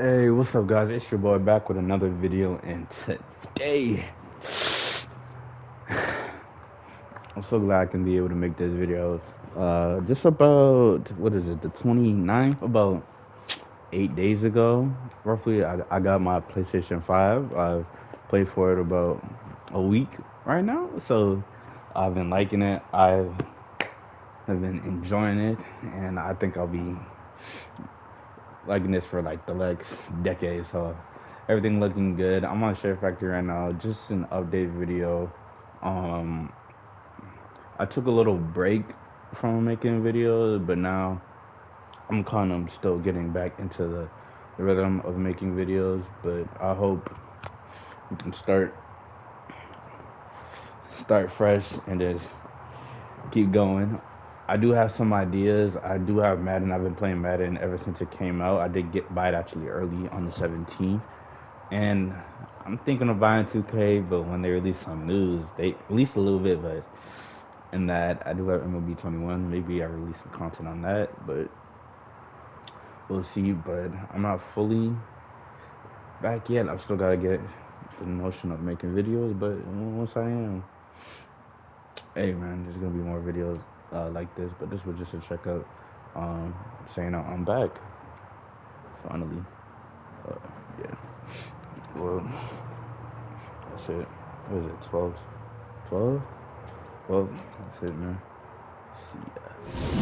Hey, what's up guys, it's your boy back with another video and today I'm so glad I can be able to make this video. Uh, just about, what is it, the 29th? About eight days ago, roughly, I, I got my PlayStation 5. I've played for it about a week right now, so I've been liking it. I've have been enjoying it, and I think I'll be liking this for like the next decade. So everything looking good. I'm on Share Factory right now. Just an update video. Um, I took a little break from making videos, but now I'm kind of still getting back into the, the rhythm of making videos. But I hope we can start start fresh and just keep going. I do have some ideas. I do have Madden. I've been playing Madden ever since it came out. I did get buy it actually early on the 17th. And I'm thinking of buying 2K, but when they release some news, they release a little bit, but in that I do have MLB 21. Maybe I release some content on that, but we'll see. But I'm not fully back yet. I've still got to get the notion of making videos, but once I am, hey man, there's gonna be more videos uh, like this, but this was just a checkup um, saying I'm back finally. Uh, yeah. Well, that's it. What is it? 12? 12? Well, that's it, man. See ya.